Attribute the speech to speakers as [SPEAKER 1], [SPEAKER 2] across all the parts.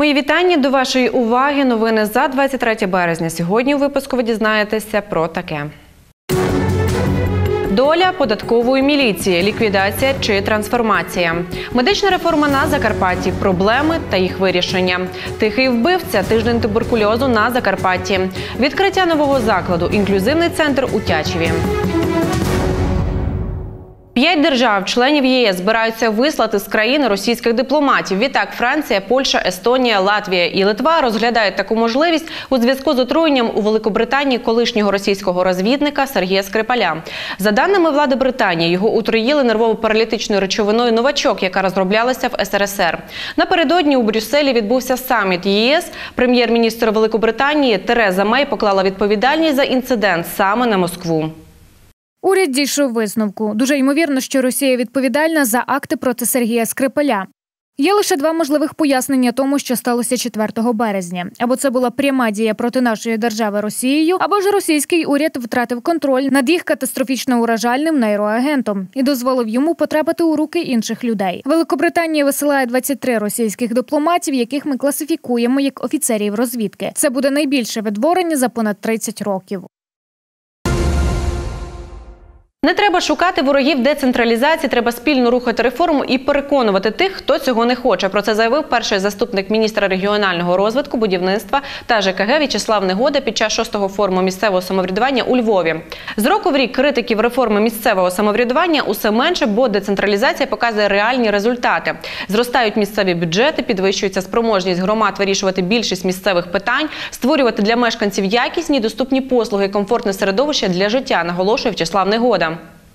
[SPEAKER 1] Мої вітання до вашої уваги. Новини за 23 березня. Сьогодні у випуску ви дізнаєтеся про таке. Доля податкової міліції, ліквідація чи трансформація, медична реформа на Закарпатті, проблеми та їх вирішення. Тихий вбивця, тиждень туберкульозу на Закарпатті, відкриття нового закладу, інклюзивний центр у Тячеві. П'ять держав, членів ЄС, збираються вислати з країни російських дипломатів. Відтак Франція, Польща, Естонія, Латвія і Литва розглядають таку можливість у зв'язку з отруєнням у Великобританії колишнього російського розвідника Сергія Скрипаля. За даними влади Британії, його отруїли нервово-паралітичною речовиною новачок, яка розроблялася в СРСР. Напередодні у Брюсселі відбувся саміт ЄС. Прем'єр-міністр Великобританії Тереза Мей поклала відповідальність за інцидент саме на Москву.
[SPEAKER 2] Уряд дійшов висновку. Дуже ймовірно, що Росія відповідальна за акти проти Сергія Скрипаля. Є лише два можливих пояснення тому, що сталося 4 березня. Або це була пряма дія проти нашої держави Росією, або ж російський уряд втратив контроль над їх катастрофічно уражальним нейроагентом і дозволив йому потрапити у руки інших людей. Великобританія висилає 23 російських дипломатів, яких ми класифікуємо як офіцерів розвідки. Це буде найбільше відтворення за понад 30 років.
[SPEAKER 1] Не треба шукати ворогів децентралізації, треба спільно рухати реформу і переконувати тих, хто цього не хоче. Про це заявив перший заступник міністра регіонального розвитку, будівництва та ЖКГ В'ячеслав Негода під час шостого форуму місцевого самоврядування у Львові. З року в рік критиків реформи місцевого самоврядування усе менше, бо децентралізація показує реальні результати. Зростають місцеві бюджети, підвищується спроможність громад вирішувати більшість місцевих питань, створювати для мешканців якісні, доступні послуги, комфортне середовище для життя, наголошує В'ячеслав Негода.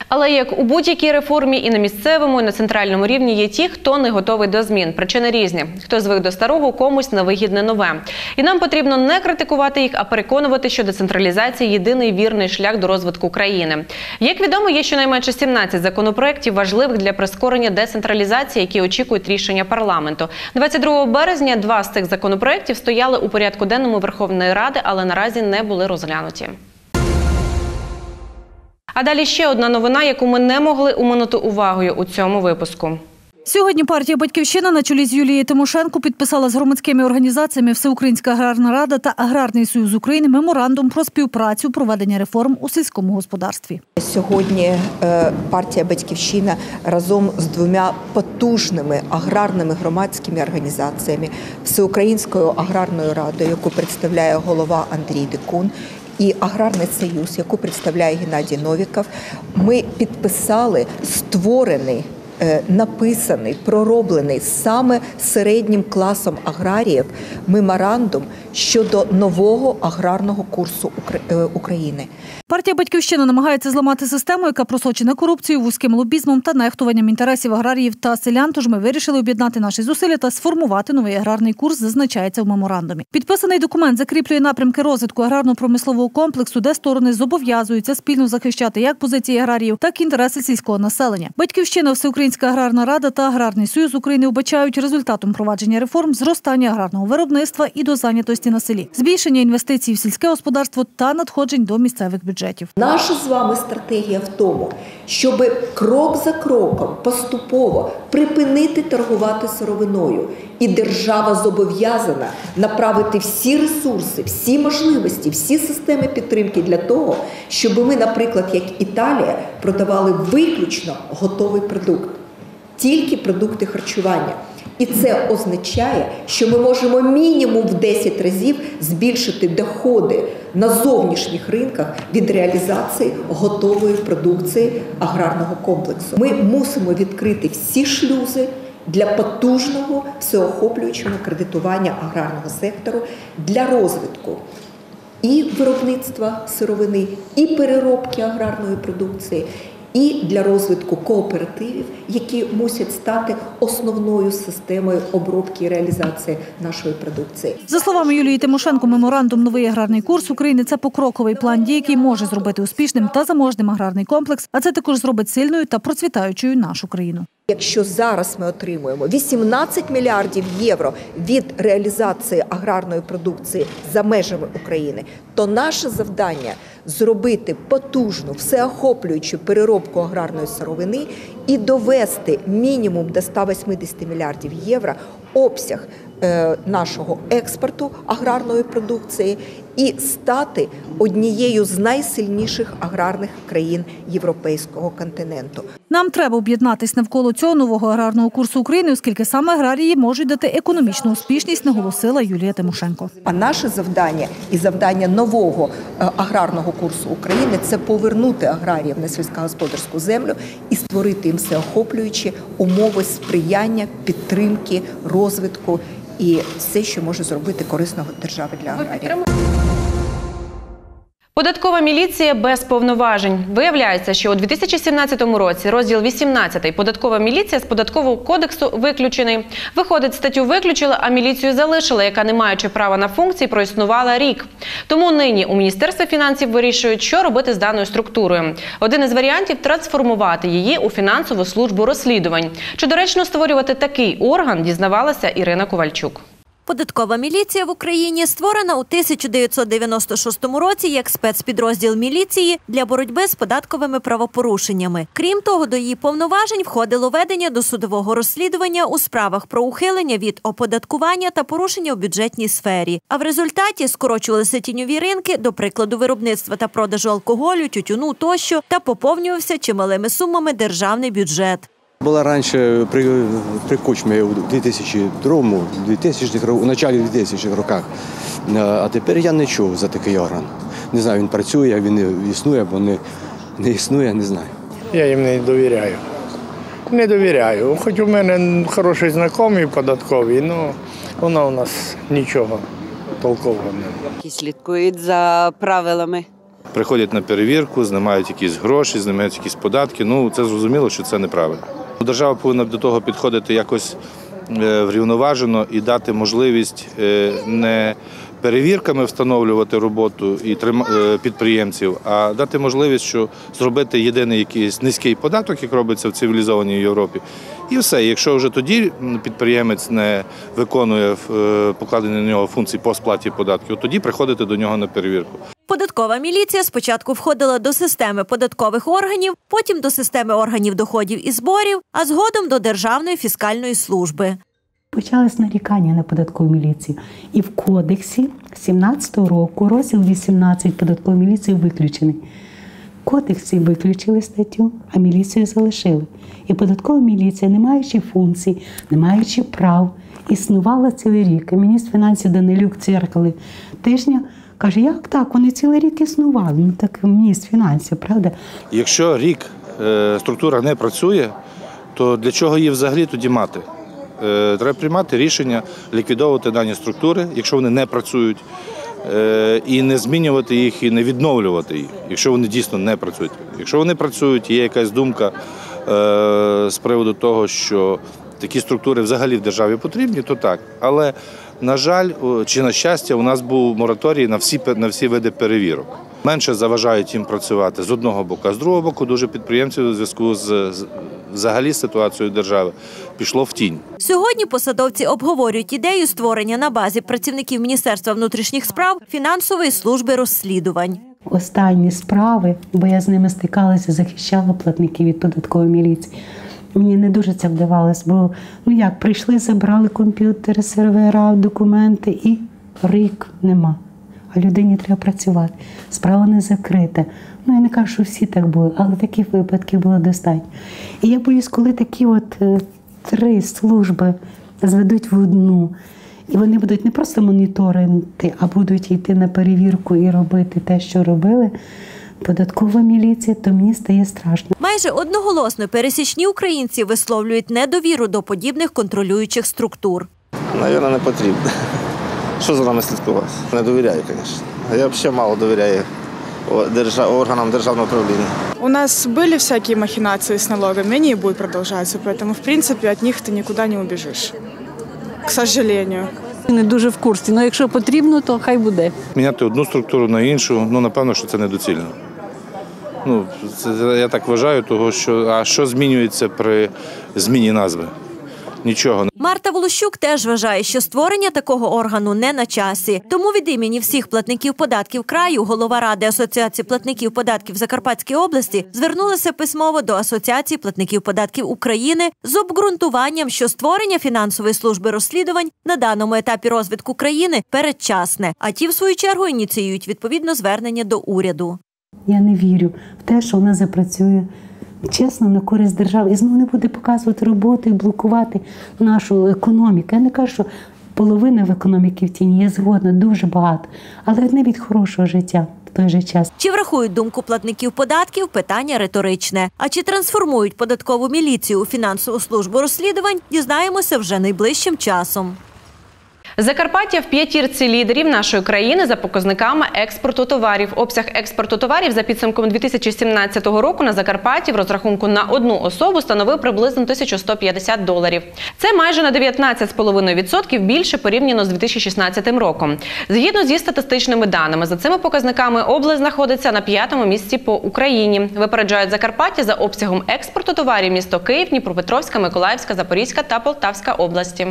[SPEAKER 1] Але як у будь-якій реформі і на місцевому, і на центральному рівні є ті, хто не готовий до змін. Причини різні. Хто звик до старого, комусь невигідне нове. І нам потрібно не критикувати їх, а переконувати, що децентралізація єдиний вірний шлях до розвитку країни. Як відомо, є щонайменше 17 законопроєктів важливих для прискорення децентралізації, які очікують рішення парламенту. 22 березня два з цих законопроєктів стояли у порядку денному Верховної Ради, але наразі не були розглянуті. А далі ще одна новина, яку ми не могли уминути увагою у цьому випуску.
[SPEAKER 3] Сьогодні партія Батьківщина на чолі з Юлією Тимошенко підписала з громадськими організаціями Всеукраїнська аграрна рада та Аграрний союз України меморандум про співпрацю проведення реформ у сільському господарстві.
[SPEAKER 4] Сьогодні е, партія Батьківщина разом з двома потужними аграрними громадськими організаціями Всеукраїнською аграрною радою, яку представляє голова Андрій Дикун, і аграрний союз, яку представляє Геннадій Новіков, ми підписали створений. е, Написаний, пророблений саме середнім класом аграріїв меморандум щодо нового аграрного курсу е, України.
[SPEAKER 3] Партія Батьківщина намагається зламати систему, яка просочена корупцією, вузьким лобізмом та нехтуванням інтересів аграріїв та селян. Тож ми вирішили об'єднати наші зусилля та сформувати новий аграрний курс, зазначається в меморандумі. Підписаний документ закріплює напрямки розвитку аграрно-промислового комплексу, де сторони зобов'язуються спільно захищати як позиції аграріїв, так і інтереси сільського населення. Батьківщина, Всеукраїнська аграрна рада та Аграрний союз України вбачають результатом провадження реформ зростання аграрного виробництва і до зайнятості на селі, збільшення інвестицій в сільське господарство та надходжень до місцевих бюджетів.
[SPEAKER 4] Наша з вами стратегія в тому, щоб крок за кроком поступово припинити торгувати сировиною, і держава зобов'язана направити всі ресурси, всі можливості, всі системи підтримки для того, щоб ми, наприклад, як Італія, продавали виключно готовий продукт, тільки продукти харчування. І це означає, що ми можемо мінімум в 10 разів збільшити доходи на зовнішніх ринках від реалізації готової продукції аграрного комплексу. Ми мусимо відкрити всі шлюзи для потужного всеохоплюючого кредитування аграрного сектору для розвитку і виробництва сировини, і переробки аграрної продукції, і для розвитку кооперативів, які мусять стати основною системою обробки і реалізації нашої продукції.
[SPEAKER 3] За словами Юлії Тимошенко, меморандум Новий аграрний курс України це покроковий план дій, який може зробити успішним та заможним аграрний комплекс, а це також зробить сильною та процвітаючою нашу країну.
[SPEAKER 4] Якщо зараз ми отримуємо 18 мільярдів євро від реалізації аграрної продукції за межами України, то наше завдання зробити потужну, всеохоплюючу переробку аграрної сировини і довести мінімум до 180 мільярдів євро обсяг е, нашого експорту аграрної продукції і стати однією з найсильніших аграрних країн європейського континенту.
[SPEAKER 3] Нам треба об'єднатись навколо цього нового аграрного курсу України, оскільки саме аграрії можуть дати економічну успішність, наголосила Юлія Тимошенко.
[SPEAKER 4] А наше завдання і завдання нового е, аграрного курсу України це повернути аграріїв на сільськогосподарську землю і створити їм всеохоплюючі умови сприяння, підтримки, розвитку і все, що може зробити корисного держави для аграріїв.
[SPEAKER 1] Податкова міліція без повноважень. Виявляється, що у 2017 році розділ 18 податкова міліція з податкового кодексу виключений. Виходить, статтю виключили, а міліцію залишили, яка, не маючи права на функції, проіснувала рік. Тому нині у міністерстві фінансів вирішують, що робити з даною структурою. Один із варіантів трансформувати її у фінансову службу розслідувань. Чи доречно створювати такий орган, дізнавалася Ірина Ковальчук.
[SPEAKER 5] Податкова міліція в Україні створена у 1996 році як спецпідрозділ міліції для боротьби з податковими правопорушеннями. Крім того, до її повноважень входило ведення досудового розслідування у справах про ухилення від оподаткування та порушення у бюджетній сфері. А в результаті скорочувалися тіньові ринки, до прикладу, виробництва та продажу алкоголю, тютюну тощо, та поповнювався чималими сумами державний бюджет.
[SPEAKER 6] Була раніше при, при Кучмі у 2002 2000 у началі 2000 роках. Е, А тепер я не чув за такий орган. Не знаю, він працює, він існує або не, не існує, не знаю.
[SPEAKER 7] Я їм не довіряю. Не довіряю. Хоч у мене хороший знайомий податковий, але воно у нас нічого толкового немає.
[SPEAKER 8] які слідкують за правилами.
[SPEAKER 9] Приходять на перевірку, знімають якісь гроші, знімають якісь податки. Ну це зрозуміло, що це неправильно. Держава повинна до того підходити якось е, врівноважено і дати можливість е, не перевірками встановлювати роботу і е, підприємців, а дати можливість, що зробити єдиний якийсь низький податок, як робиться в цивілізованій Європі. І все. Якщо вже тоді підприємець не виконує покладені на нього функції по сплаті податків, тоді приходити до нього на перевірку.
[SPEAKER 5] Податкова міліція спочатку входила до системи податкових органів, потім до системи органів доходів і зборів, а згодом до Державної фіскальної служби.
[SPEAKER 10] Почались нарікання на податкову міліцію. І в кодексі 17-го року розділ 18 податкової міліції виключений. В кодексі виключили статтю, а міліцію залишили. І податкова міліція, не маючи функцій, не маючи прав, існувала цілий рік. І міністр фінансів Данилюк церкали тижня каже, як так? Вони цілий рік існували. Ну так міністр фінансів, правда?
[SPEAKER 9] Якщо рік е, структура не працює, то для чого її взагалі тоді мати? Е, Треба приймати рішення ліквідовувати дані структури, якщо вони не працюють, е, і не змінювати їх, і не відновлювати їх, якщо вони дійсно не працюють. Якщо вони працюють, є якась думка з приводу того, що такі структури взагалі в державі потрібні, то так. Але, на жаль, чи на щастя, у нас був мораторій на всі, на всі види перевірок. Менше заважають їм працювати з одного боку, а з другого боку, дуже підприємців у зв'язку з, з взагалі ситуацією держави пішло в тінь.
[SPEAKER 5] Сьогодні посадовці обговорюють ідею створення на базі працівників Міністерства внутрішніх справ фінансової служби розслідувань.
[SPEAKER 10] останні справи, бо я з ними стикалася, захищала платників від податкової міліції. Мені не дуже це вдавалось, бо ну як прийшли, забрали комп'ютери, сервера, документи і рік нема. А людині треба працювати. Справа не закрита. Ну я не кажу, що всі так були, але таких випадків було достатньо. І я боюсь, коли такі от е, три служби зведуть в одну. І вони будуть не просто моніторити, а будуть йти на перевірку і робити те, що робили Податкова міліція, то мені стає страшно.
[SPEAKER 5] Майже одноголосно пересічні українці висловлюють недовіру до подібних контролюючих структур.
[SPEAKER 11] Навірно, не потрібно. Що за нами слідкувати? Не довіряю, звісно. А я взагалі мало довіряю о, держа- органам державного управління.
[SPEAKER 12] У нас были всякие махинации с налогами, они и будут продолжаться, поэтому, в принципе, от них ты никуда не убежишь. К сожалению.
[SPEAKER 13] Не дуже в курсі, але якщо потрібно, то хай буде.
[SPEAKER 9] Міняти одну структуру на іншу, ну напевно, що це недоцільно. Ну, це, я так вважаю, того, що а що змінюється при зміні назви? нічого.
[SPEAKER 5] Марта Волощук теж вважає, що створення такого органу не на часі. Тому від імені всіх платників податків краю голова ради Асоціації платників податків Закарпатської області звернулася письмово до Асоціації платників податків України з обґрунтуванням, що створення фінансової служби розслідувань на даному етапі розвитку країни передчасне. А ті, в свою чергу, ініціюють відповідно звернення до уряду.
[SPEAKER 10] Я не вірю в те, що вона запрацює чесно на користь держави і знову не буде показувати роботу і блокувати нашу економіку. Я не кажу, що половина в економіки в тіні є згодна, дуже багато, але не від хорошого життя той же час.
[SPEAKER 5] Чи врахують думку платників податків? Питання риторичне. А чи трансформують податкову міліцію у фінансову службу розслідувань? Дізнаємося вже найближчим часом.
[SPEAKER 1] Закарпаття в п'ятірці лідерів нашої країни за показниками експорту товарів. Обсяг експорту товарів за підсумком 2017 року на Закарпатті в розрахунку на одну особу становив приблизно 1150 доларів. Це майже на 19,5% більше порівняно з 2016 роком. Згідно зі статистичними даними, за цими показниками область знаходиться на п'ятому місці по Україні. Випереджають Закарпаття за обсягом експорту товарів місто Київ, Дніпропетровська, Миколаївська, Запорізька та Полтавська області.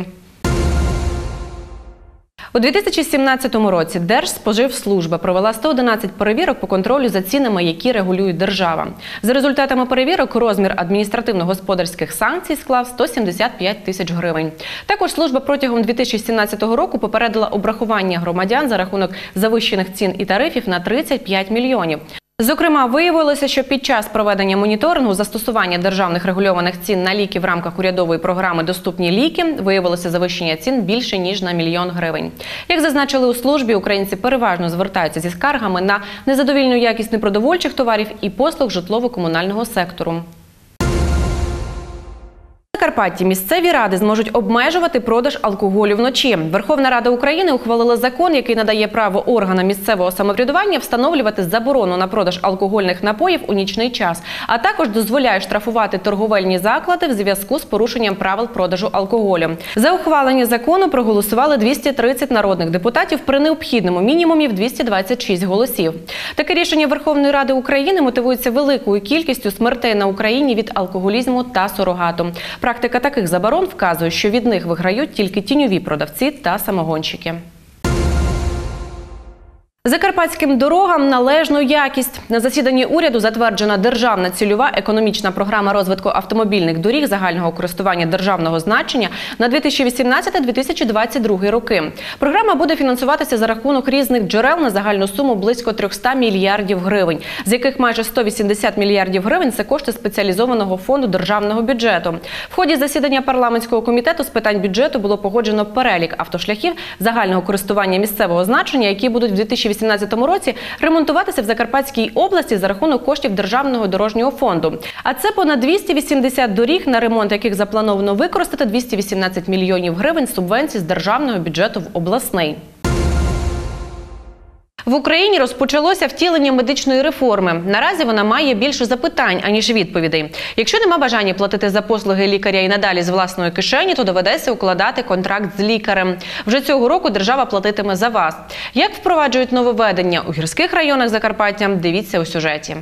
[SPEAKER 1] У 2017 році Держспоживслужба провела 111 перевірок по контролю за цінами, які регулює держава. За результатами перевірок розмір адміністративно-господарських санкцій склав 175 тисяч гривень. Також служба протягом 2017 року попередила обрахування громадян за рахунок завищених цін і тарифів на 35 мільйонів. Зокрема, виявилося, що під час проведення моніторингу застосування державних регульованих цін на ліки в рамках урядової програми Доступні ліки виявилося завищення цін більше ніж на мільйон гривень. Як зазначили у службі, українці переважно звертаються зі скаргами на незадовільну якість непродовольчих товарів і послуг житлово-комунального сектору. В Закарпатті місцеві ради зможуть обмежувати продаж алкоголю вночі. Верховна Рада України ухвалила закон, який надає право органам місцевого самоврядування встановлювати заборону на продаж алкогольних напоїв у нічний час, а також дозволяє штрафувати торговельні заклади в зв'язку з порушенням правил продажу алкоголю. За ухвалення закону проголосували 230 народних депутатів при необхідному мінімумі в 226 голосів. Таке рішення Верховної Ради України мотивується великою кількістю смертей на Україні від алкоголізму та сурогату. Практика таких заборон вказує, що від них виграють тільки тіньові продавці та самогонщики. Закарпатським дорогам належну якість на засіданні уряду затверджена державна цільова економічна програма розвитку автомобільних доріг загального користування державного значення на 2018-2022 роки. Програма буде фінансуватися за рахунок різних джерел на загальну суму близько 300 мільярдів гривень, з яких майже 180 мільярдів гривень це кошти спеціалізованого фонду державного бюджету. В ході засідання парламентського комітету з питань бюджету було погоджено перелік автошляхів загального користування місцевого значення, які будуть в 2018 році ремонтуватися в Закарпатській області за рахунок коштів Державного дорожнього фонду. А це понад 280 доріг, на ремонт яких заплановано використати 218 мільйонів гривень субвенцій з державного бюджету в обласний. В Україні розпочалося втілення медичної реформи. Наразі вона має більше запитань аніж відповідей. Якщо нема бажання платити за послуги лікаря і надалі з власної кишені, то доведеться укладати контракт з лікарем. Вже цього року держава платитиме за вас. Як впроваджують нововведення у гірських районах Закарпаття? Дивіться у сюжеті.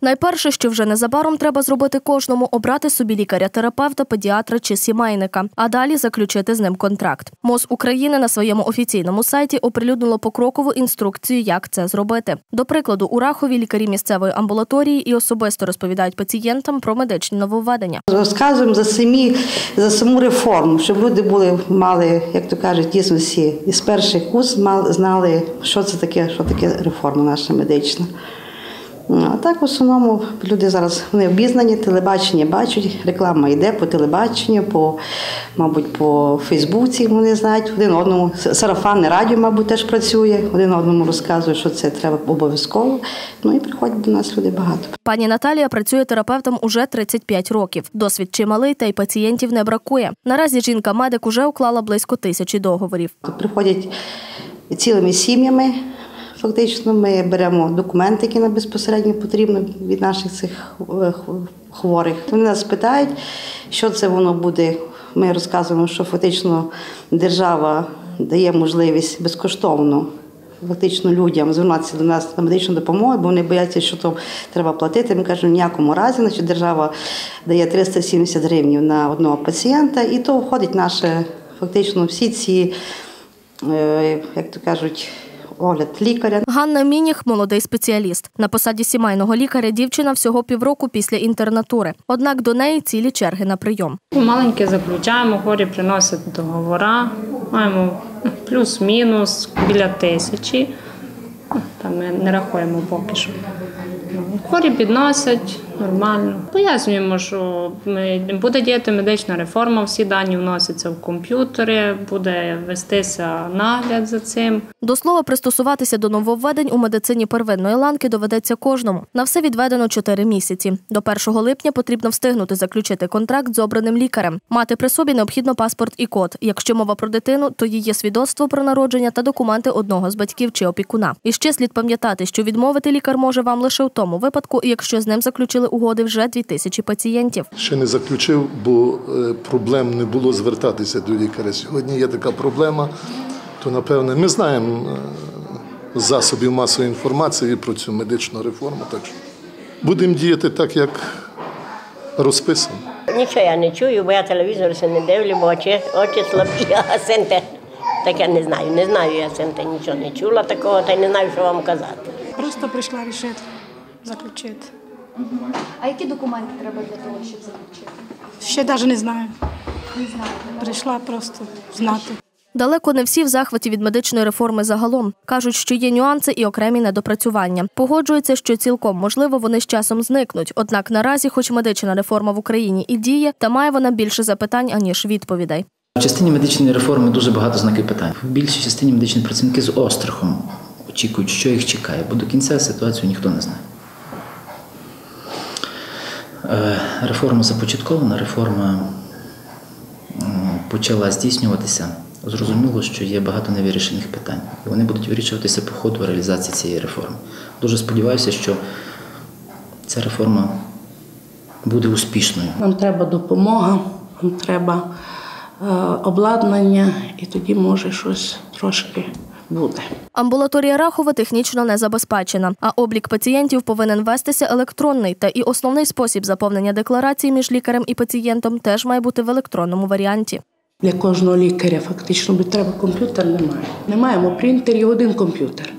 [SPEAKER 14] Найперше, що вже незабаром треба зробити кожному обрати собі лікаря-терапевта, педіатра чи сімейника, а далі заключити з ним контракт. МОЗ України на своєму офіційному сайті оприлюднило покрокову інструкцію, як це зробити. До прикладу, у Рахові лікарі місцевої амбулаторії і особисто розповідають пацієнтам про медичні нововведення.
[SPEAKER 15] Розказуємо за самі за саму реформу, щоб люди були мали, як то кажуть, дійсно всі із перших курс мали знали, що це таке, що таке реформа наша медична. А так в основному люди зараз вони обізнані, телебачення бачать, реклама йде по телебаченню, по, мабуть, по Фейсбуці вони знають один одному. Сарафанне радіо, мабуть, теж працює, один одному розказує, що це треба обов'язково. Ну і приходять до нас люди багато.
[SPEAKER 14] Пані Наталія працює терапевтом уже 35 років. Досвід чималий, та й пацієнтів не бракує. Наразі жінка-медик уже уклала близько тисячі договорів.
[SPEAKER 15] Приходять цілими сім'ями. Фактично, ми беремо документи, які нам безпосередньо потрібно від наших цих хворих. Вони нас питають, що це воно буде. Ми розказуємо, що фактично держава дає можливість безкоштовно фактично людям звернутися до нас на медичну допомогу, бо вони бояться, що то треба платити. Ми кажемо, в ніякому разі, значить держава дає 370 гривень на одного пацієнта, і то входить наше фактично всі ці, е, як то кажуть, огляд лікаря.
[SPEAKER 14] Ганна Мініх молодий спеціаліст. На посаді сімейного лікаря дівчина всього півроку після інтернатури. Однак до неї цілі черги на прийом.
[SPEAKER 16] Маленьке заключаємо, хворі приносять договора, маємо плюс-мінус біля тисячі. Там ми не рахуємо поки що. Хворі підносять нормально. Пояснюємо, що ми- буде діяти медична реформа, всі дані вносяться в комп'ютери, буде вестися нагляд за цим.
[SPEAKER 14] До слова, пристосуватися до нововведень у медицині первинної ланки доведеться кожному. На все відведено 4 місяці. До 1 липня потрібно встигнути заключити контракт з обраним лікарем. Мати при собі необхідно паспорт і код. Якщо мова про дитину, то її свідоцтво про народження та документи одного з батьків чи опікуна. І ще слід пам'ятати, що відмовити лікар може вам лише у тому випадку, якщо з ним заключили угоди вже 2000 пацієнтів.
[SPEAKER 17] Ще не заключив, бо е, проблем не було звертатися до лікаря. Сьогодні є така проблема, то напевне ми знаємо е, засобів масової інформації про цю медичну реформу. Так що будемо діяти так, як розписано.
[SPEAKER 18] Нічого я не чую, бо я телевізор се не дивлю, бо очі, очі слабі, а синте. Так я не знаю, не знаю я синте, нічого не чула такого, та й не знаю, що вам казати.
[SPEAKER 19] Просто прийшла рішити, заключити.
[SPEAKER 20] А які документи треба для того, щоб заключити?
[SPEAKER 19] Ще навіть не знаю.
[SPEAKER 20] Не знаю.
[SPEAKER 19] Прийшла просто знати.
[SPEAKER 14] Далеко не всі в захваті від медичної реформи загалом. Кажуть, що є нюанси і окремі недопрацювання. Погоджуються, що цілком можливо вони з часом зникнуть. Однак наразі, хоч медична реформа в Україні і діє, та має вона більше запитань аніж відповідей.
[SPEAKER 21] В частині медичної реформи дуже багато знаків питань. В більшій частині медичні працівники з острахом очікують, що їх чекає, бо до кінця ситуацію ніхто не знає. Е, Реформа започаткована, реформа почала здійснюватися. Зрозуміло, що є багато невирішених питань. І вони будуть вирішуватися по ходу реалізації цієї реформи. Дуже сподіваюся, що ця реформа буде успішною.
[SPEAKER 22] Нам треба допомога, нам треба е, обладнання, і тоді може щось трошки буде.
[SPEAKER 14] Амбулаторія Рахова технічно не забезпечена, а облік пацієнтів повинен вестися електронний. Та і основний спосіб заповнення декларації між лікарем і пацієнтом теж має бути в електронному варіанті.
[SPEAKER 22] Для кожного лікаря фактично би треба комп'ютер немає. Не маємо принтер і один комп'ютер.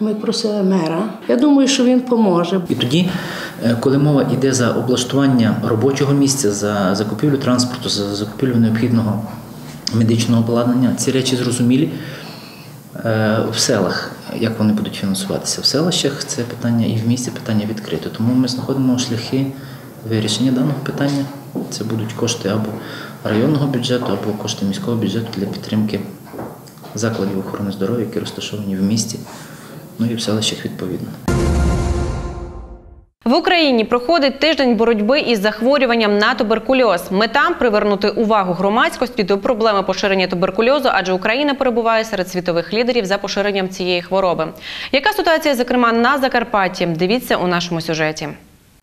[SPEAKER 22] Ми просили мера. Я думаю, що він поможе.
[SPEAKER 21] І тоді, е, коли мова йде за облаштування робочого місця, за закупівлю транспорту, за закупівлю необхідного медичного обладнання, ці речі зрозумілі в селах, як вони будуть фінансуватися. В селищах це питання і в місті питання відкрите. Тому ми знаходимо шляхи вирішення даного питання. Це будуть кошти або районного бюджету, або кошти міського бюджету для підтримки закладів охорони здоров'я, які розташовані в місті, ну і в селищах відповідно.
[SPEAKER 1] В Україні проходить тиждень боротьби із захворюванням на туберкульоз. Мета привернути увагу громадськості до проблеми поширення туберкульозу, адже Україна перебуває серед світових лідерів за поширенням цієї хвороби. Яка ситуація, зокрема, на Закарпатті? Дивіться у нашому сюжеті.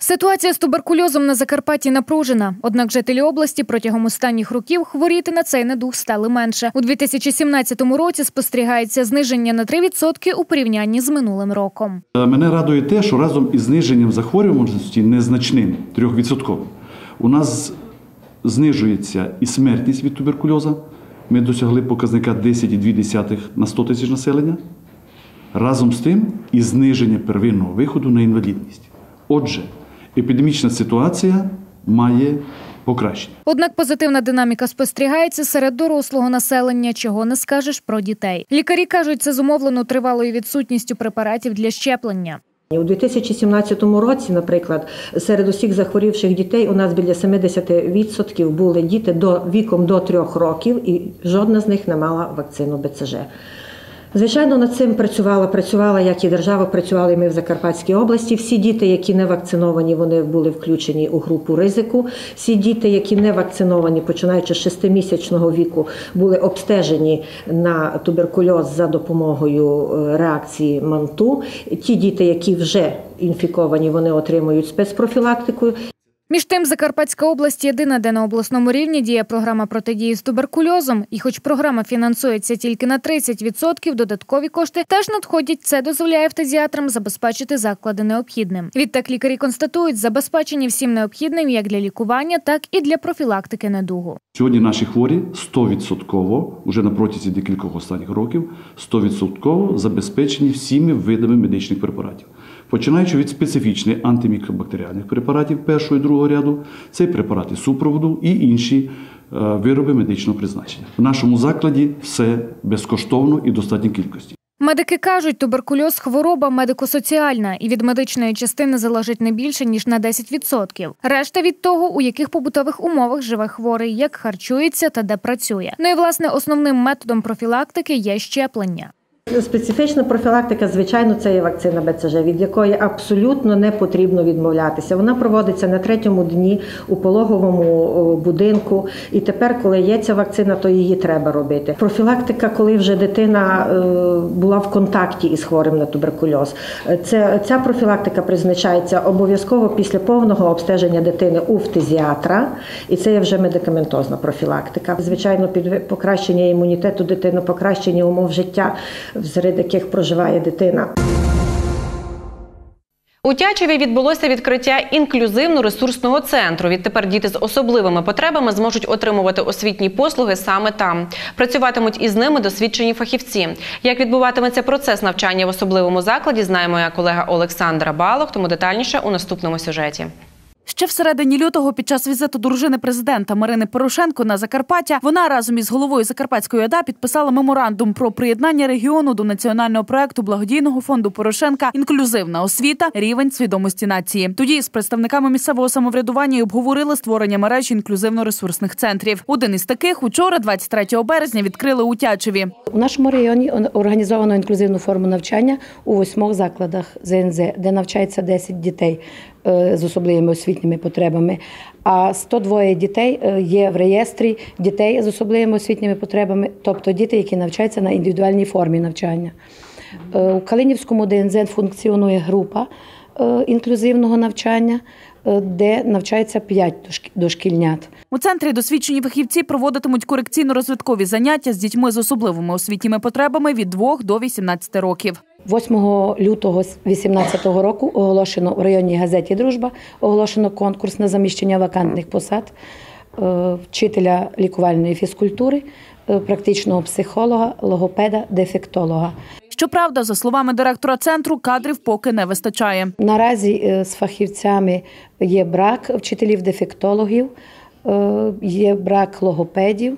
[SPEAKER 2] Ситуація з туберкульозом на Закарпатті напружена. Однак жителі області протягом останніх років хворіти на цей недух стали менше. У 2017 році спостерігається зниження на 3% у порівнянні з минулим роком.
[SPEAKER 23] Е, Мене радує те, що разом із зниженням захворюваності незначним 3%, у нас знижується і смертність від туберкульозу. Ми досягли показника 10,2 на 100 тисяч населення. Разом з тим і зниження первинного виходу на інвалідність. Отже, епідемічна ситуація має покращення.
[SPEAKER 2] Однак позитивна динаміка спостерігається серед дорослого населення, чого не скажеш про дітей. Лікарі кажуть, це зумовлено тривалою відсутністю препаратів для щеплення.
[SPEAKER 24] У 2017 році, наприклад, серед усіх захворівших дітей у нас біля 70% були діти до віком до 3 років, і жодна з них не мала вакцину БЦЖ. Звичайно, над цим працювала, працювала як і держава, працювали ми в Закарпатській області. Всі діти, які не вакциновані, вони були включені у групу ризику. Всі діти, які не вакциновані, починаючи з 6-місячного віку, були обстежені на туберкульоз за допомогою е, реакції манту. Ті діти, які вже інфіковані, вони отримують спецпрофілактику.
[SPEAKER 2] Між тим, Закарпатська область єдина, де на обласному рівні діє програма протидії з туберкульозом. І хоч програма фінансується тільки на 30%, додаткові кошти теж надходять. Це дозволяє фтезіатрам забезпечити заклади необхідним. Відтак лікарі констатують, забезпечені всім необхідним як для лікування, так і для профілактики недугу.
[SPEAKER 23] Сьогодні наші хворі 100% уже на протязі декількох останніх років 100% забезпечені всіми видами медичних препаратів. Починаючи від специфічних антимікробактеріальних препаратів першого і другого ряду, це препарати супроводу і інші е, вироби медичного призначення. В нашому закладі все безкоштовно і в достатній кількості.
[SPEAKER 2] Медики кажуть, туберкульоз хвороба медико-соціальна і від медичної частини залежить не більше ніж на 10%. Решта від того, у яких побутових умовах живе хворий, як харчується та де працює. Ну і власне основним методом профілактики є щеплення.
[SPEAKER 24] Специфічна профілактика, звичайно, це є вакцина БЦЖ, від якої абсолютно не потрібно відмовлятися. Вона проводиться на третьому дні у пологовому будинку. І тепер, коли є ця вакцина, то її треба робити. Профілактика, коли вже дитина е, була в контакті із хворим на туберкульоз, Е, це ця профілактика призначається обов'язково після повного обстеження дитини у фтизіатра, і це є вже медикаментозна профілактика. Звичайно, під покращення імунітету дитини, покращення умов життя серед яких проживає дитина.
[SPEAKER 1] У Тячеві відбулося відкриття інклюзивно-ресурсного центру. Відтепер діти з особливими потребами зможуть отримувати освітні послуги саме там. Працюватимуть із ними досвідчені фахівці. Як відбуватиметься процес навчання в особливому закладі, знає моя колега Олександра Балох, тому детальніше у наступному сюжеті.
[SPEAKER 25] Ще в середині лютого, під час візиту дружини президента Марини Порошенко на Закарпаття, вона разом із головою Закарпатської ОДА підписала меморандум про приєднання регіону до національного проекту благодійного фонду Порошенка Інклюзивна освіта, рівень свідомості нації. Тоді з представниками місцевого самоврядування й обговорили створення мережі інклюзивно-ресурсних центрів. Один із таких учора, 23 березня, відкрили у Тячеві.
[SPEAKER 26] У нашому районі організовано інклюзивну форму навчання у восьмох закладах ЗНЗ, де навчається 10 дітей з особливими освітніми потребами. А 102 дітей е, є в реєстрі дітей з особливими освітніми потребами, тобто діти, які навчаються на індивідуальній формі навчання. Е, У Калинівському ДНЗ функціонує група е, інклюзивного навчання, е, де навчається 5 дошкільнят.
[SPEAKER 25] У центрі досвідчені фахівці проводитимуть корекційно-розвиткові заняття з дітьми з особливими освітніми потребами від 2 до 18 років.
[SPEAKER 26] 8 лютого 2018 року оголошено в районній газеті Дружба оголошено конкурс на заміщення вакантних посад е, вчителя лікувальної фізкультури, е, практичного психолога, логопеда, дефектолога.
[SPEAKER 25] Щоправда, за словами директора центру, кадрів поки не вистачає.
[SPEAKER 26] Наразі е, з фахівцями є брак вчителів-дефектологів, е, є брак логопедів.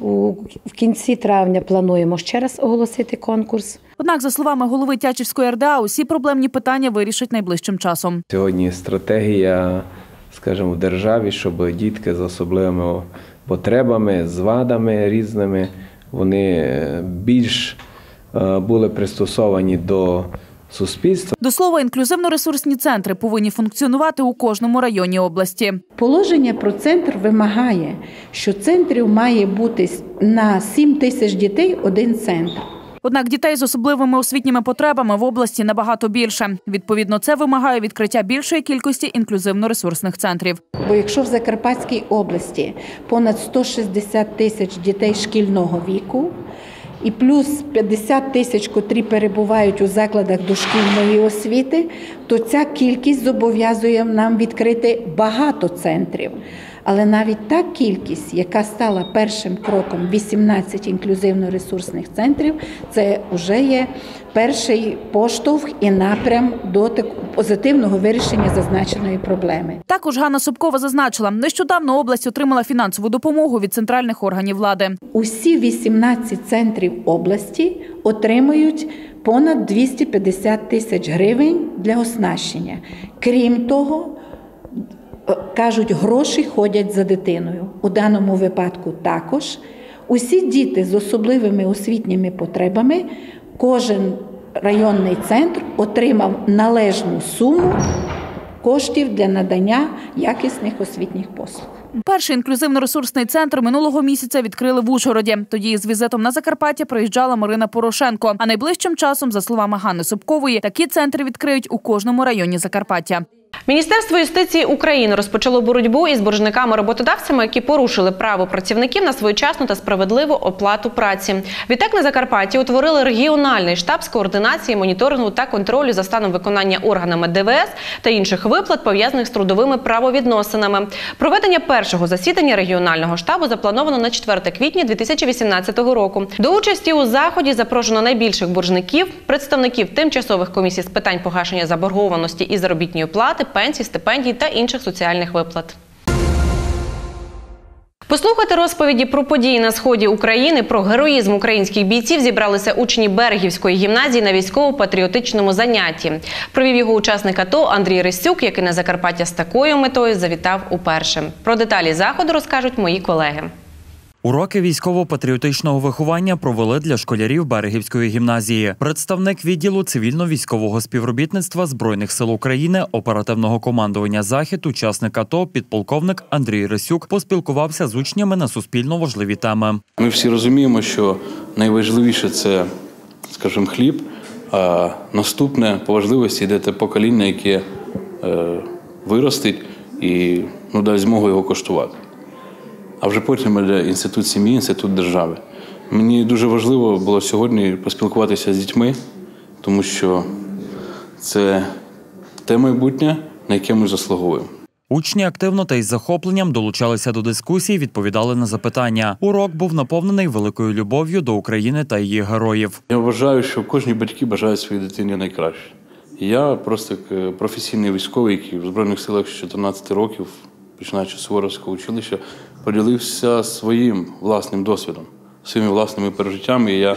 [SPEAKER 26] У- В кінці травня плануємо ще раз оголосити конкурс.
[SPEAKER 25] Однак, за словами голови Тячівської РДА, усі проблемні питання вирішать найближчим часом.
[SPEAKER 27] Сьогодні стратегія, скажімо, в державі, щоб дітки з особливими потребами, з вадами різними, вони е, більш були пристосовані до суспільства.
[SPEAKER 25] До слова, інклюзивно-ресурсні центри повинні функціонувати у кожному районі області.
[SPEAKER 28] Положення про центр вимагає, що центрів має бути на 7 тисяч дітей один центр.
[SPEAKER 25] Однак дітей з особливими освітніми потребами в області набагато більше. Відповідно, це вимагає відкриття більшої кількості інклюзивно-ресурсних центрів.
[SPEAKER 28] Бо якщо в Закарпатській області понад 160 тисяч дітей шкільного віку, і плюс 50 тисяч, котрі перебувають у закладах дошкільної освіти, то ця кількість зобов'язує нам відкрити багато центрів. Але навіть та кількість, яка стала першим кроком 18 інклюзивно-ресурсних центрів, це вже є перший поштовх і напрям до позитивного вирішення зазначеної проблеми.
[SPEAKER 25] Також Ганна Собкова зазначила, нещодавно область отримала фінансову допомогу від центральних органів влади.
[SPEAKER 28] Усі 18 центрів області отримують понад 250 тисяч гривень для оснащення. Крім того, кажуть, гроші ходять за дитиною. У даному випадку також усі діти з особливими освітніми потребами, кожен районний центр отримав належну суму коштів для надання якісних освітніх послуг.
[SPEAKER 25] Перший інклюзивно-ресурсний центр минулого місяця відкрили в Ужгороді. Тоді з візитом на Закарпаття приїжджала Марина Порошенко. А найближчим часом, за словами Ганни Собкової, такі центри відкриють у кожному районі Закарпаття.
[SPEAKER 1] Міністерство юстиції України розпочало боротьбу із боржниками-роботодавцями, які порушили право працівників на своєчасну та справедливу оплату праці. Відтак на Закарпатті утворили регіональний штаб з координації, моніторингу та контролю за станом виконання органами ДВС та інших виплат, пов'язаних з трудовими правовідносинами. Проведення першого засідання регіонального штабу заплановано на 4 квітня 2018 року. До участі у заході запрошено найбільших боржників, представників тимчасових комісій з питань погашення заборгованості і заробітної плати, пенсій, стипендій та інших соціальних виплат. Послухати розповіді про події на сході України, про героїзм українських бійців зібралися учні Берегівської гімназії на військово-патріотичному занятті. Провів його учасник АТО Андрій Рисюк, який на Закарпаття з такою метою завітав уперше. Про деталі заходу розкажуть мої колеги.
[SPEAKER 29] Уроки військово-патріотичного виховання провели для школярів Берегівської гімназії. Представник відділу цивільно-військового співробітництва Збройних сил України, оперативного командування Захід, учасник АТО, підполковник Андрій Рисюк поспілкувався з учнями на суспільно важливі теми.
[SPEAKER 30] Ми всі розуміємо, що найважливіше це, скажімо, хліб, а наступне по важливості йде те покоління, яке е, виростить і ну, дасть змогу його коштувати. А вже потім іде інститут сім'ї, інститут держави. Мені дуже важливо було сьогодні поспілкуватися з дітьми, тому що це те майбутнє, на яке ми заслуговуємо.
[SPEAKER 29] Учні активно та із захопленням долучалися до дискусій, відповідали на запитання. Урок був наповнений великою любов'ю до України та її героїв.
[SPEAKER 30] Я вважаю, що кожні батьки бажають своїй дитині найкраще. Я просто е, професійний військовий, який в Збройних силах з 14 років, починаючи з Суворовського училища, поділився своїм власним досвідом, своїми власними пережиттями. І я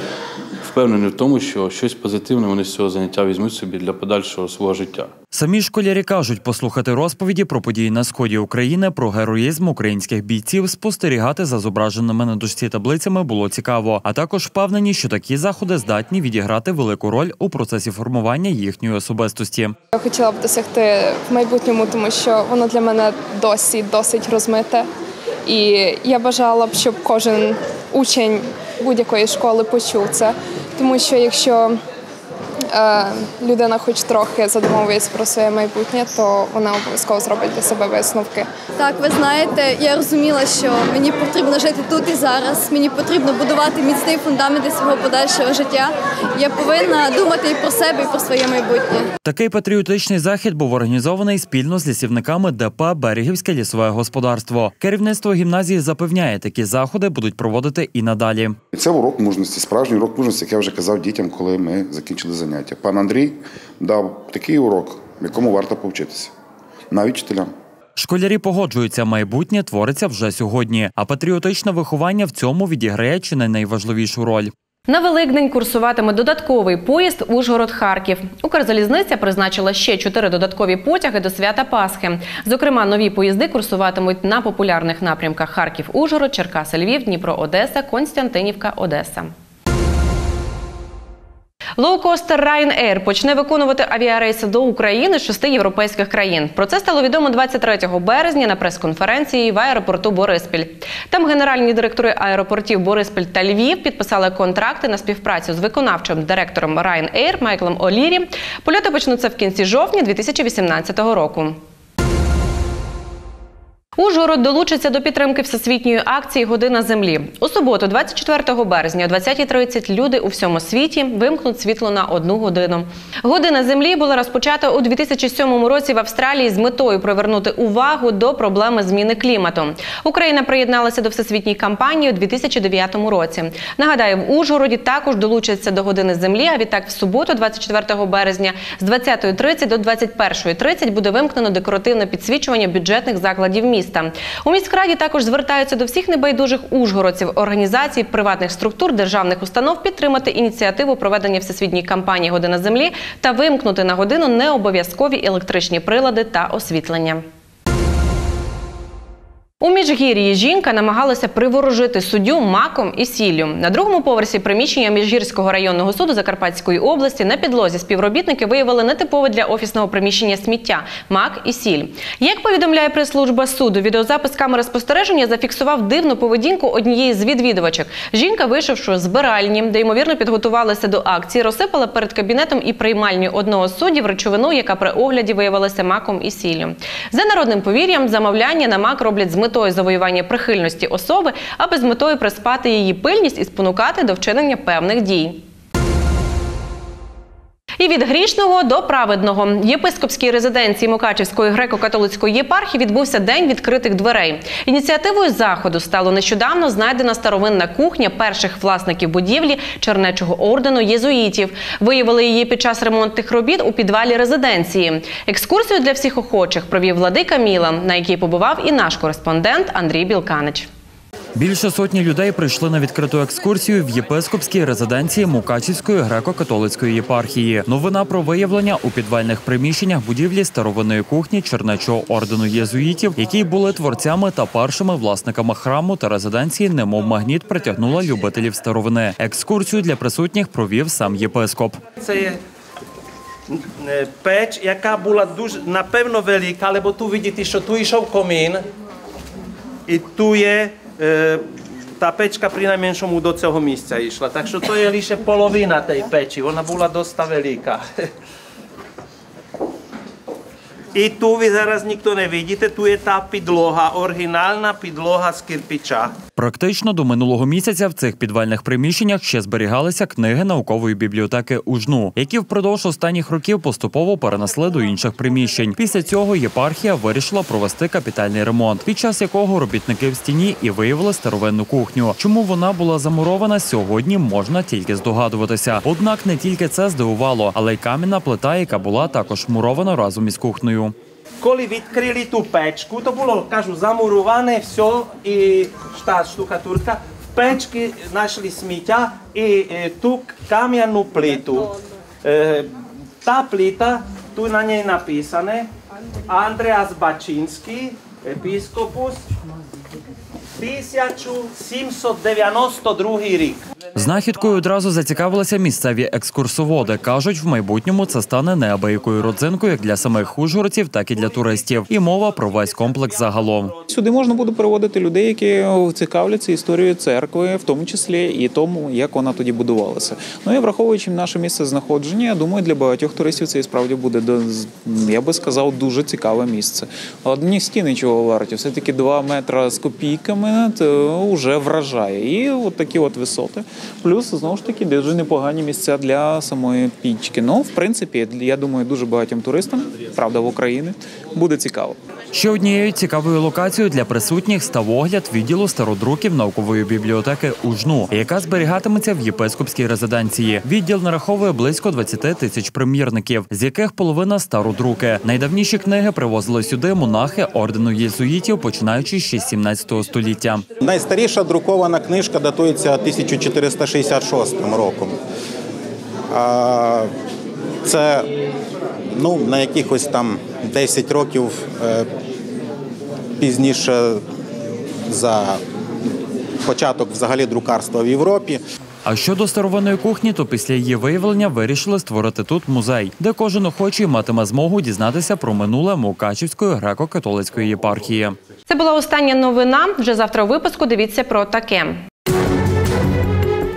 [SPEAKER 30] впевнений в тому, що щось позитивне вони з цього заняття візьмуть собі для подальшого свого життя.
[SPEAKER 29] Самі школярі кажуть, послухати розповіді про події на сході України, про героїзм українських бійців, спостерігати за зображеними на дошці таблицями було цікаво. А також впевнені, що такі заходи здатні відіграти велику роль у процесі формування їхньої особистості.
[SPEAKER 31] Я хотіла б досягти в майбутньому, тому що воно для мене досі досить розмите. І я бажала б, щоб кожен учень будь-якої школи почув це. Тому що якщо людина хоч трохи задумується про своє майбутнє, то вона обов'язково зробить для себе висновки.
[SPEAKER 20] Так, ви знаєте, я розуміла, що мені потрібно жити тут і зараз. Мені потрібно будувати міцний фундамент для свого подальшого життя. Я повинна думати і про себе, і про своє майбутнє.
[SPEAKER 29] Такий патріотичний захід був організований спільно з лісівниками ДП Берегівське лісове господарство. Керівництво гімназії запевняє, такі заходи будуть проводити і надалі.
[SPEAKER 32] Це урок мужності, справжній урок мужності, як я вже казав дітям, коли ми закінчили заняття. Пан Андрій дав такий урок, в якому варто повчитися, навіть вчителям.
[SPEAKER 29] Школярі погоджуються, майбутнє твориться вже сьогодні, а патріотичне виховання в цьому відіграє чи не найважливішу роль.
[SPEAKER 1] На Великдень курсуватиме додатковий поїзд Ужгород-Харків. Укрзалізниця призначила ще чотири додаткові потяги до свята Пасхи. Зокрема, нові поїзди курсуватимуть на популярних напрямках Харків-Ужгород, Черкаси-Львів, Дніпро-Одеса, Константинівка-Одеса. Лоукостер Ryanair почне виконувати авіарейси до України з шести європейських країн. Про це стало відомо 23 березня на прес-конференції в аеропорту Бориспіль. Там генеральні директори аеропортів Бориспіль та Львів підписали контракти на співпрацю з виконавчим директором Ryanair Майклом Олірі. Польоти почнуться в кінці жовтня 2018 року. Ужгород долучиться до підтримки всесвітньої акції Година землі. У суботу, 24 березня, о 20.30 люди у всьому світі вимкнуть світло на одну годину. Година землі була розпочата у 2007 році в Австралії з метою привернути увагу до проблеми зміни клімату. Україна приєдналася до всесвітньої кампанії у 2009 році. Нагадаю, в Ужгороді також долучаться до години землі. А відтак в суботу, 24 березня, з 20.30 до 21.30 буде вимкнено декоративне підсвічування бюджетних закладів міста. У міськраді також звертаються до всіх небайдужих ужгородців, організацій, приватних структур, державних установ підтримати ініціативу проведення всесвітньої кампанії Година землі та вимкнути на годину необов'язкові електричні прилади та освітлення. У Міжгір'ї жінка намагалася приворожити суддю маком і сіллю. На другому поверсі приміщення Міжгірського районного суду Закарпатської області на підлозі співробітники виявили нетипове для офісного приміщення сміття мак і сіль. Як повідомляє прес-служба суду, відеозапис камери спостереження зафіксував дивну поведінку однієї з відвідувачок. Жінка, вийшовши з збиральні, де ймовірно підготувалася до акції, розсипала перед кабінетом і приймальню одного з суддів речовину, яка при огляді виявилася маком і сіллю. За народним повір'ям, замовляння на мак роблять з метою завоювання прихильності особи, аби з метою приспати її пильність і спонукати до вчинення певних дій. І від грішного до праведного В єпископській резиденції Мукачівської греко-католицької єпархії відбувся день відкритих дверей. Ініціативою заходу стало нещодавно знайдена старовинна кухня перших власників будівлі Чернечого ордену єзуїтів. Виявили її під час ремонтних робіт у підвалі резиденції. Екскурсію для всіх охочих провів владика Міла, на якій побував і наш кореспондент Андрій Білканич.
[SPEAKER 29] Більше сотні людей прийшли на відкриту екскурсію в єпископській резиденції Мукачівської греко-католицької єпархії. Новина про виявлення у підвальних приміщеннях будівлі старовинної кухні Чернечого ордену єзуїтів, які були творцями та першими власниками храму та резиденції, немов магніт притягнула любителів старовини. Екскурсію для присутніх провів сам єпископ.
[SPEAKER 33] Це є е, печ, яка була дуже напевно велика, але tu видите, що tu йшов комін, і tu є е, та печка при найменшому до цього місця йшла. Так що то є лише половина тієї печі, вона була І tu ви зараз ніхто не бачите, tu є та підлога, оригінальна підлога з кирпича.
[SPEAKER 29] Практично до минулого місяця в цих підвальних приміщеннях ще зберігалися книги наукової бібліотеки УЖНУ, які впродовж останніх років поступово перенесли до інших приміщень. Після цього єпархія вирішила провести капітальний ремонт, під час якого робітники в стіні і виявили старовинну кухню. Чому вона була замурована сьогодні, можна тільки здогадуватися. Однак не тільки це здивувало, але й кам'яна плита, яка була також мурована разом із кухнею.
[SPEAKER 33] Коли відкрили ту печку, то було, кажу, замуроване все і шта штукатурка. Печки печці знайшли сміття і е, ту кам'яну плиту. Е, та плита, тут на ній написане Андреас Бачинський, епископус, 1792 рік.
[SPEAKER 29] Знахідкою одразу зацікавилися місцеві екскурсоводи. кажуть, в майбутньому це стане неабиякою родзинкою як для самих ужгородців, так і для туристів. І мова про весь комплекс загалом.
[SPEAKER 34] Сюди можна буде приводити людей, які цікавляться історією церкви, в тому числі і тому, як вона тоді будувалася. Ну і враховуючи наше місце знаходження, я думаю, для багатьох туристів це і справді буде я би сказав дуже цікаве місце. Одні стіни чого варті, все таки 2 метри з копійками, то вже вражає. І от такі от висоти. Плюс знову ж таки дуже непогані місця для самої пічки. Ну, в принципі, я думаю, дуже багатьом туристам, правда, в Україні буде цікаво.
[SPEAKER 29] Ще однією цікавою локацією для присутніх став огляд відділу стародруків наукової бібліотеки УЖНУ, яка зберігатиметься в єпископській резиденції. Відділ нараховує близько 20 тисяч примірників, з яких половина стародруки. Найдавніші книги привозили сюди монахи ордену єзуїтів, починаючи з 17 століття.
[SPEAKER 35] Найстаріша друкована книжка датується 1466 роком. Це ну, на якихось там 10 років е, пізніше за початок взагалі друкарства в Європі.
[SPEAKER 29] А щодо старовинної кухні, то після її виявлення вирішили створити тут музей, де кожен охочий матиме змогу дізнатися про минуле Мукачівської греко-католицької єпархії.
[SPEAKER 1] Це була остання новина. Вже завтра у випуску дивіться про таке.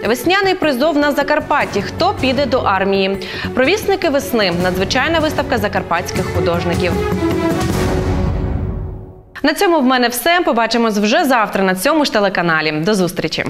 [SPEAKER 1] Весняний призов на Закарпатті. Хто піде до армії? Провісники весни. Надзвичайна виставка закарпатських художників. На цьому в мене все. Побачимось вже завтра на цьому ж телеканалі. До зустрічі.